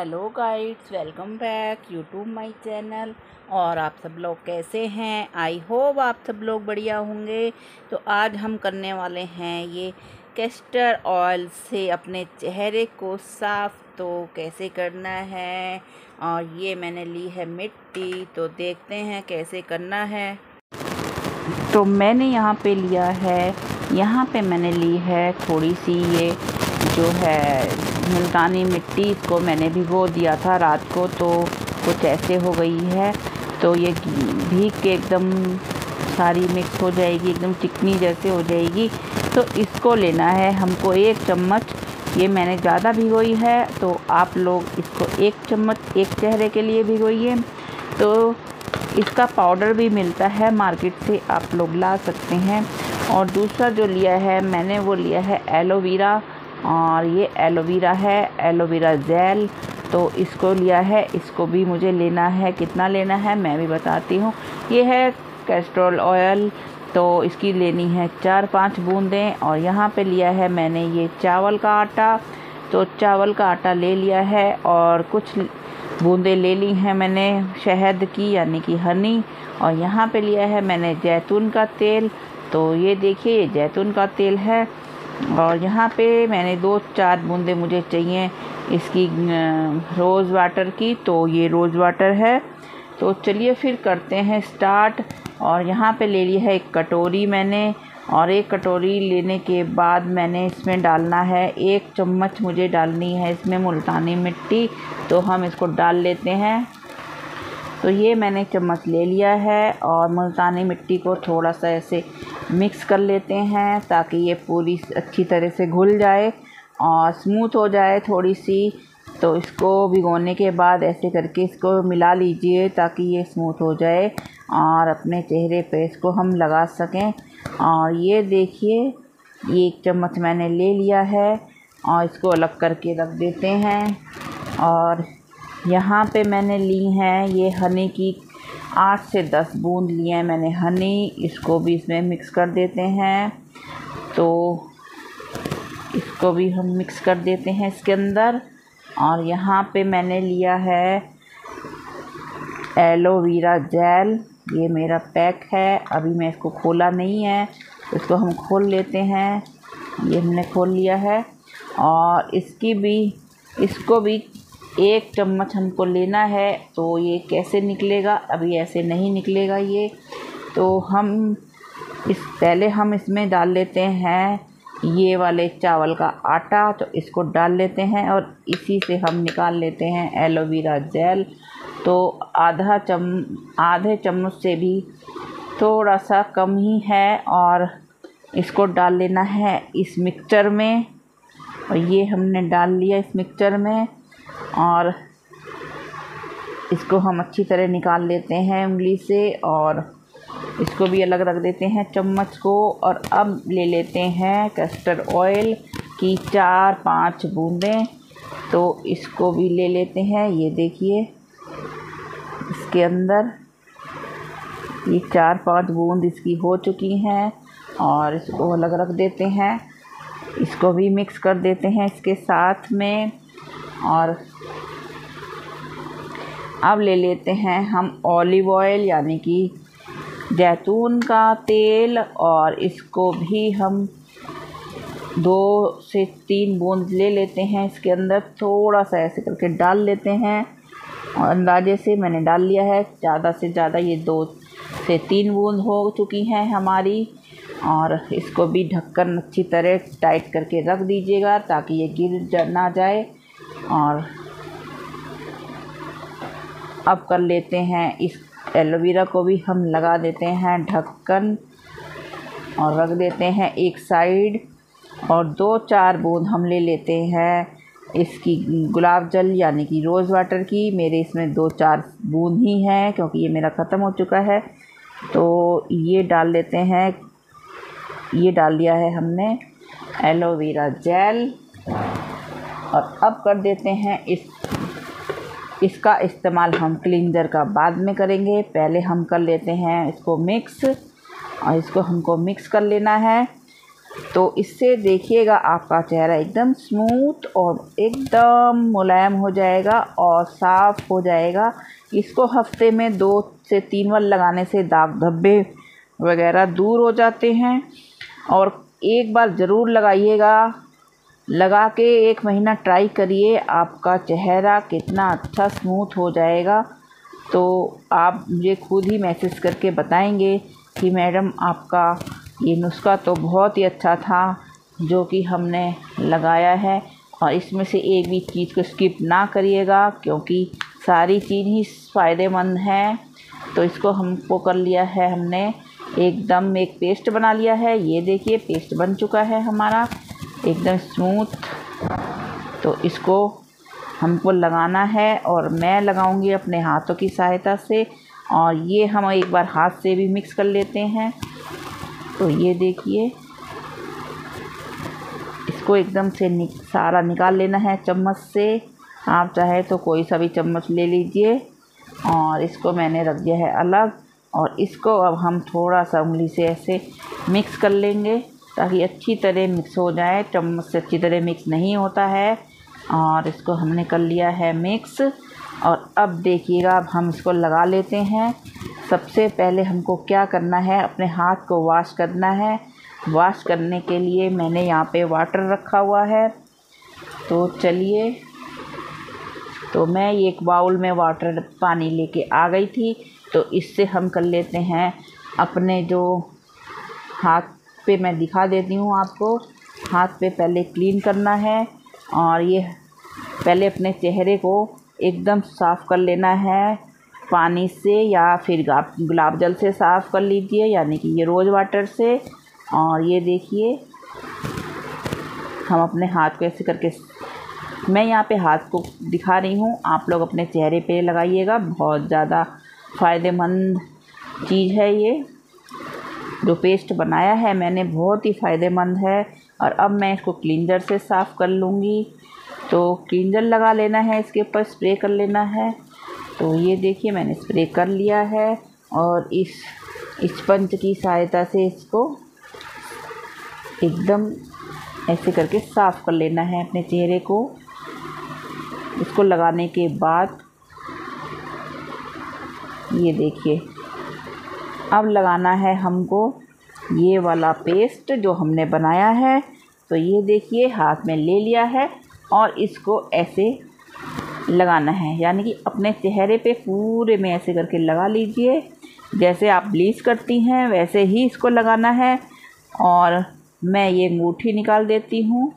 Hello guides, welcome back YouTube my channel. और आप सब लोग कैसे हैं? आई होप आप सब लोग बढ़िया होंगे। तो आज हम करने वाले हैं ये कैस्टर ऑयल से अपने चेहरे को साफ़ तो कैसे करना है? और ये मैंने ली है मिट्टी तो देखते हैं कैसे करना है। तो मैंने यहाँ पे लिया है, यहाँ पे मैंने ली है थोड़ी सी ये जो है मुल्तानी मिट्टी इसको मैंने भिगो दिया था रात को तो कुछ ऐसे हो गई है। तो ये भीग के एकदम सारी मिक्स हो जाएगी, एकदम चिकनी जैसे हो जाएगी। तो इसको लेना है हमको एक चम्मच। ये मैंने ज़्यादा भिगोई है तो आप लोग इसको एक चम्मच एक चेहरे के लिए भिगोइए। तो इसका पाउडर भी मिलता है, मार्केट से आप लोग ला सकते हैं। और दूसरा जो लिया है, मैंने वो लिया है एलोवेरा। और ये एलोवेरा है एलोवेरा जेल तो इसको लिया है, इसको भी मुझे लेना है। कितना लेना है, मैं भी बताती हूँ। ये है कैस्ट्रोल ऑयल तो इसकी लेनी है चार पाँच बूंदें, और यहाँ पे लिया है मैंने ये चावल का आटा। तो चावल का आटा ले लिया है, और कुछ बूंदें ले ली हैं मैंने शहद की, यानी कि हनी। और यहाँ पे लिया है मैंने जैतून का तेल। तो ये देखिए, ये जैतून का तेल है। और यहाँ पे मैंने दो चार बूंदे मुझे चाहिए इसकी रोज़ वाटर की तो ये रोज़ वाटर है। तो चलिए फिर करते हैं स्टार्ट और यहाँ पे ले लिया है एक कटोरी मैंने। और एक कटोरी लेने के बाद मैंने इसमें डालना है एक चम्मच मुझे डालनी है इसमें मुल्तानी मिट्टी। तो हम इसको डाल लेते हैं। तो ये मैंने चम्मच ले लिया है और मुल्तानी मिट्टी को थोड़ा सा ऐसे मिक्स कर लेते हैं ताकि ये पूरी अच्छी तरह से घुल जाए और स्मूथ हो जाए थोड़ी सी। तो इसको भिगोने के बाद ऐसे करके इसको मिला लीजिए ताकि ये स्मूथ हो जाए और अपने चेहरे पे इसको हम लगा सकें। और ये देखिए, ये एक चम्मच मैंने ले लिया है और इसको अलग करके रख देते हैं और यहाँ पे मैंने ली हैं, ये हनी की आठ से दस बूंद लिए हैं मैंने हनी, इसको भी इसमें मिक्स कर देते हैं। तो इसको भी हम मिक्स कर देते हैं इसके अंदर। और यहाँ पे मैंने लिया है एलोवेरा जेल ये मेरा पैक है। अभी मैं इसको खोला नहीं है, इसको हम खोल लेते हैं। ये हमने खोल लिया है। और इसकी भी, इसको भी एक चम्मच हमको लेना है तो ये कैसे निकलेगा? अभी ऐसे नहीं निकलेगा ये। तो हम इस, पहले हम इसमें डाल लेते हैं ये वाले चावल का आटा तो इसको डाल लेते हैं और इसी से हम निकाल लेते हैं एलोवेरा जेल। तो आधा चम, आधे चम्मच से भी थोड़ा सा कम ही है और इसको डाल लेना है इस मिक्सचर में। और ये हमने डाल लिया इस मिक्सचर में। और इसको हम अच्छी तरह निकाल लेते हैं उंगली से और इसको भी अलग रख देते हैं चम्मच को और अब ले लेते हैं कस्टर्ड ऑयल की चार पाँच बूंदें। तो इसको भी ले लेते हैं। ये देखिए, इसके अंदर ये चार पाँच बूंद इसकी हो चुकी हैं और इसको अलग रख देते हैं। इसको भी मिक्स कर देते हैं इसके साथ में और अब ले लेते हैं हम ऑलिव ऑयल यानी कि जैतून का तेल, और इसको भी हम दो से तीन बूंद ले लेते हैं। इसके अंदर थोड़ा सा ऐसे करके डाल लेते हैं। और अंदाजे से मैंने डाल लिया है, ज़्यादा से ज़्यादा ये दो से तीन बूंद हो चुकी हैं हमारी। और इसको भी ढक्कन अच्छी तरह टाइट करके रख दीजिएगा, ताकि ये गिर ना जाए। और अब कर लेते हैं। इस एलोवेरा को भी हम लगा देते हैं ढक्कन और रख देते हैं एक साइड और दो चार बूंद हम ले लेते हैं। इसकी गुलाब जल यानी कि रोज़ वाटर की मेरे इसमें दो चार बूंद ही हैं क्योंकि ये मेरा ख़त्म हो चुका है। तो ये डाल लेते हैं। ये डाल दिया है हमने एलोवेरा जेल और अब कर देते हैं इस इसका इस्तेमाल हम क्लिनजर का बाद में करेंगे। पहले हम कर लेते हैं इसको मिक्स और इसको हमको मिक्स कर लेना है। तो इससे देखिएगा आपका चेहरा एकदम स्मूथ और एकदम मुलायम हो जाएगा और साफ़ हो जाएगा। इसको हफ़्ते में दो से तीन बार लगाने से दाग धब्बे वगैरह दूर हो जाते हैं। और एक बार ज़रूर लगाइएगा। लगा के एक महीना ट्राई करिए, आपका चेहरा कितना अच्छा स्मूथ हो जाएगा। तो आप मुझे खुद ही मैसेज करके बताएँगे कि मैडम, आपका ये नुस्खा तो बहुत ही अच्छा था जो कि हमने लगाया है और इसमें से एक भी चीज़ को स्किप ना करिएगा क्योंकि सारी चीज़ ही फ़ायदेमंद है। तो इसको हमको कर लिया है हमने। एकदम एक पेस्ट बना लिया है। ये देखिए पेस्ट बन चुका है हमारा। एकदम स्मूथ तो इसको हमको लगाना है और मैं लगाऊँगी अपने हाथों की सहायता से। और ये हम एक बार हाथ से भी मिक्स कर लेते हैं। तो ये देखिए। इसको एकदम से नि, सारा निकाल लेना है चम्मच से। आप चाहे तो कोई सा भी चम्मच ले लीजिए। और इसको मैंने रख दिया है अलग। और इसको अब हम थोड़ा सा उंगली से ऐसे मिक्स कर लेंगे। ताकि अच्छी तरह मिक्स हो जाए, चम्मच से अच्छी तरह मिक्स नहीं होता है। और इसको हमने कर लिया है मिक्स और अब देखिएगा, अब हम इसको लगा लेते हैं। सबसे पहले हमको क्या करना है, अपने हाथ को वॉश करना है। वॉश करने के लिए मैंने यहाँ पे वाटर रखा हुआ है। तो चलिए। तो मैं एक बाउल में वाटर पानी लेके आ गई थी। तो इससे हम कर लेते हैं अपने जो हाथ पे मैं दिखा देती हूँ आपको। हाथ पे पहले क्लीन करना है और ये पहले अपने चेहरे को एकदम साफ़ कर लेना है। पानी से या फिर गुलाब जल से साफ़ कर लीजिए, यानी कि ये रोज़ वाटर से। और ये देखिए, हम अपने हाथ को ऐसे करके मैं यहाँ पे हाथ को दिखा रही हूँ। आप लोग अपने चेहरे पे लगाइएगा, बहुत ज़्यादा फ़ायदेमंद चीज़ है ये। जो पेस्ट बनाया है, मैंने बहुत ही फ़ायदेमंद है और अब मैं इसको क्लींजर से साफ़ कर लूँगी। तो क्लींजर लगा लेना है, इसके ऊपर स्प्रे कर लेना है। तो ये देखिए, मैंने स्प्रे कर लिया है और इस स्पंज की सहायता से इसको एकदम ऐसे करके साफ़ कर लेना है अपने चेहरे को। इसको लगाने के बाद ये देखिए अब लगाना है हमको ये वाला पेस्ट जो हमने बनाया है। तो ये देखिए, हाथ में ले लिया है और इसको ऐसे लगाना है। यानी कि अपने चेहरे पे पूरे में ऐसे करके लगा लीजिए। जैसे आप ब्लीच करती हैं, वैसे ही इसको लगाना है। और मैं ये अंगूठी निकाल देती हूँ,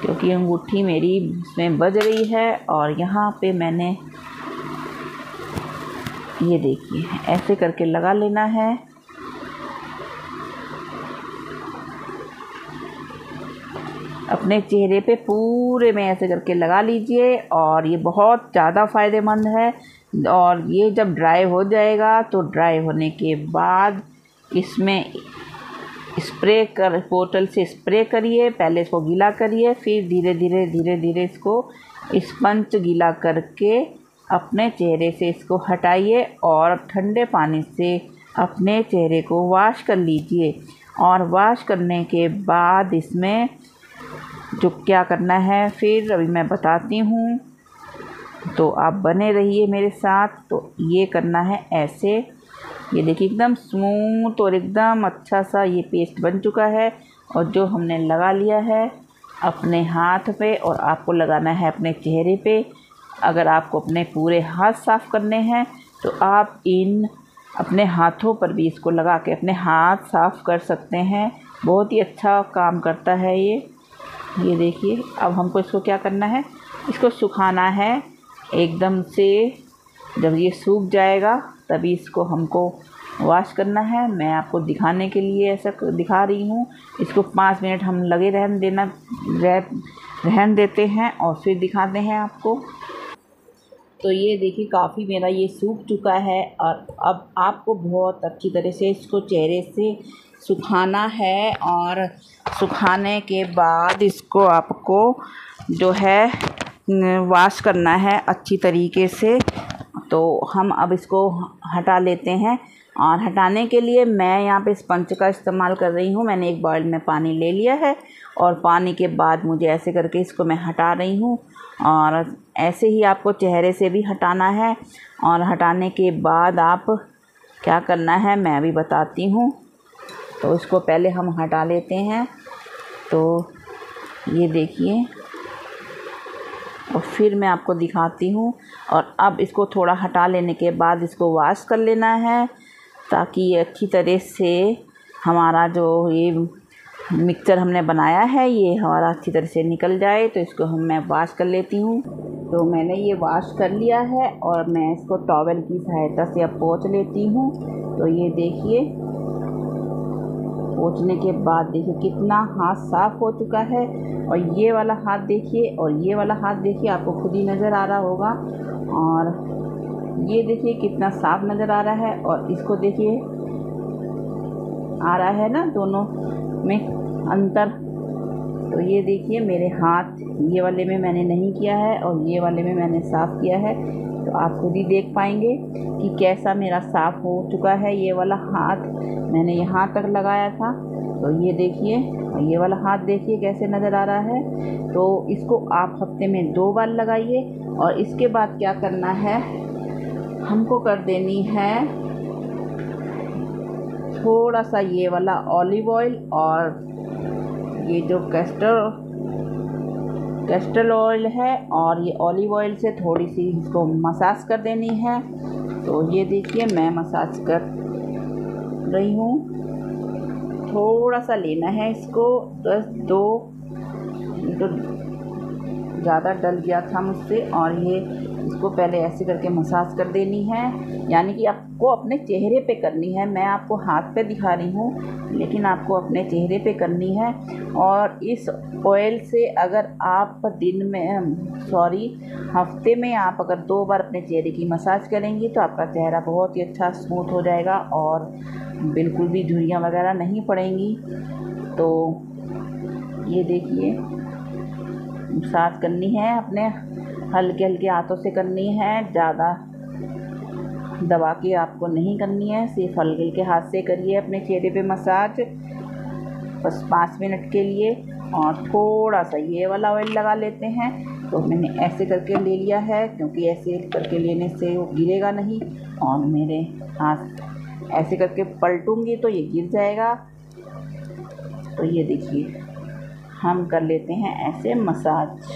क्योंकि अंगूठी मेरी इसमें बज रही है। और यहाँ पे मैंने ये देखिए, ऐसे करके लगा लेना है। अपने चेहरे पे पूरे में ऐसे करके लगा लीजिए और ये बहुत ज़्यादा फ़ायदेमंद है। और ये जब ड्राई हो जाएगा तो ड्राई होने के बाद इसमें स्प्रे कर, बोतल से स्प्रे करिए, पहले इसको गीला करिए, फिर धीरे धीरे धीरे धीरे इसको स्पंच गीला करके अपने चेहरे से इसको हटाइए और ठंडे पानी से अपने चेहरे को वॉश कर लीजिए। और वॉश करने के बाद इसमें जो क्या करना है, फिर अभी मैं बताती हूँ। तो आप बने रहिए मेरे साथ। तो ये करना है ऐसे। ये देखिए, एकदम स्मूथ और एकदम अच्छा सा ये पेस्ट बन चुका है। और जो हमने लगा लिया है अपने हाथ पे और आपको लगाना है अपने चेहरे पे। अगर आपको अपने पूरे हाथ साफ़ करने हैं तो आप इन अपने हाथों पर भी इसको लगा के अपने हाथ साफ़ कर सकते हैं। बहुत ही अच्छा काम करता है ये। ये देखिए, अब हमको इसको क्या करना है? इसको सुखाना है एकदम से। जब ये सूख जाएगा, तभी इसको हमको वॉश करना है। मैं आपको दिखाने के लिए ऐसा दिखा रही हूँ। इसको पाँच मिनट हम लगे रहन देना, रह, रहन देते हैं और फिर दिखाते हैं आपको। तो ये देखिए काफ़ी मेरा ये सूख चुका है और अब आपको बहुत अच्छी तरह से इसको चेहरे से सुखाना है और सुखाने के बाद इसको आपको जो है वाश करना है अच्छी तरीके से। तो हम अब इसको हटा लेते हैं और हटाने के लिए मैं यहाँ पे स्पंज का इस्तेमाल कर रही हूँ। मैंने एक बॉयल में पानी ले लिया है और पानी के बाद मुझे ऐसे करके इसको मैं हटा रही हूँ। और ऐसे ही आपको चेहरे से भी हटाना है और हटाने के बाद आप क्या करना है, मैं भी बताती हूँ। तो इसको पहले हम हटा लेते हैं। तो ये देखिए। और फिर मैं आपको दिखाती हूँ। और अब इसको थोड़ा हटा लेने के बाद इसको वॉश कर लेना है, ताकि ये अच्छी तरह से हमारा जो ये मिक्सचर हमने बनाया है, ये हमारा अच्छी तरह से निकल जाए तो इसको हम मैं वाश कर लेती हूँ। तो मैंने ये वाश कर लिया है और मैं इसको टॉवल की सहायता से अब पोच लेती हूँ। तो ये देखिए, पोंछने के बाद देखिए कितना हाथ साफ़ हो चुका है। और ये वाला हाथ देखिए, और ये वाला हाथ देखिए, आपको खुद ही नज़र आ रहा होगा। और ये देखिए कितना साफ़ नज़र आ रहा है, और इसको देखिए, आ रहा है ना दोनों में। अंतर। तो ये देखिए, मेरे हाथ, ये वाले में मैंने नहीं किया है और ये वाले में मैंने साफ़ किया है। तो आप खुद ही देख पाएँगे कि कैसा मेरा साफ़ हो चुका है ये वाला हाथ। मैंने यहाँ तक लगाया था। तो ये देखिए ये वाला हाथ देखिए कैसे नज़र आ रहा है। तो इसको आप हफ़्ते में दो बार लगाइए और इसके बाद क्या करना है? हमको कर देनी है थोड़ा सा ये वाला ऑलिव ऑयल और ये जो कैस्टर कैस्टर ऑयल है और ये ऑलिव ऑयल से थोड़ी सी इसको मसाज कर देनी है। तो ये देखिए, मैं मसाज कर रही हूँ। थोड़ा सा लेना है इसको। बस दो तो ज़्यादा डल गया था मुझसे। और ये इसको पहले ऐसे करके मसाज कर देनी है, यानी कि आपको अपने चेहरे पे करनी है। मैं आपको हाथ पे दिखा रही हूँ, लेकिन आपको अपने चेहरे पे करनी है। और इस ऑयल से अगर आप दिन में सॉरी हफ़्ते में आप अगर दो बार अपने चेहरे की मसाज करेंगी तो आपका चेहरा बहुत ही अच्छा स्मूथ हो जाएगा और बिल्कुल भी झुर्रियाँ वगैरह नहीं पड़ेंगी। तो ये देखिए, मसाज करनी है अपने हल्के हल्के हाथों से करनी है, ज़्यादा दबा के आपको नहीं करनी है, सिर्फ़ हल्के हल्के हाथ से करिए अपने चेहरे पे मसाज, बस पाँच मिनट के लिए। और थोड़ा सा ये वाला ऑयल लगा लेते हैं। तो मैंने ऐसे करके ले लिया है, क्योंकि ऐसे करके लेने से वो गिरेगा नहीं। और मेरे हाथ ऐसे करके पलटूँगी तो ये गिर जाएगा। तो ये देखिए, हम कर लेते हैं ऐसे मसाज।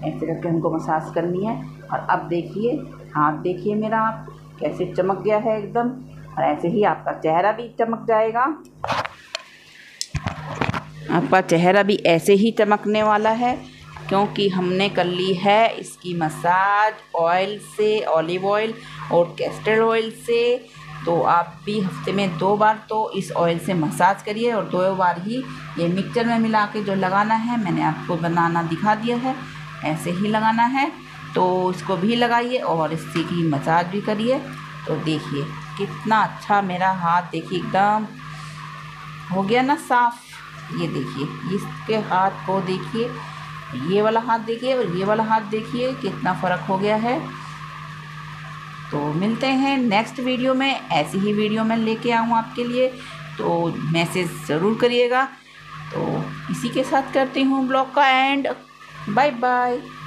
ऐसे करके हमको मसाज करनी है। और अब देखिए, हाथ देखिए मेरा आप, कैसे चमक गया है एकदम। और ऐसे ही आपका चेहरा भी चमक जाएगा। आपका चेहरा भी ऐसे ही चमकने वाला है, क्योंकि हमने कर ली है इसकी मसाज ऑयल से, ऑलिव ऑयल और कैस्टर ऑयल से। तो आप भी हफ़्ते में दो बार तो इस ऑयल से मसाज करिए और दो बार ही ये मिक्सचर में मिला के जो लगाना है, मैंने आपको बनाना दिखा दिया है। ऐसे ही लगाना है। तो इसको भी लगाइए और इसी की मसाज भी करिए। तो देखिए कितना अच्छा मेरा हाथ देखिए एकदम हो गया ना साफ़। ये देखिए, इसके हाथ को देखिए, ये वाला हाथ देखिए और ये वाला हाथ देखिए कितना फ़र्क हो गया है। तो मिलते हैं नेक्स्ट वीडियो में, ऐसी ही वीडियो मैं लेके आऊँ आपके लिए। तो मैसेज ज़रूर करिएगा। तो इसी के साथ करती हूँ ब्लॉग का एंड। Bye-bye.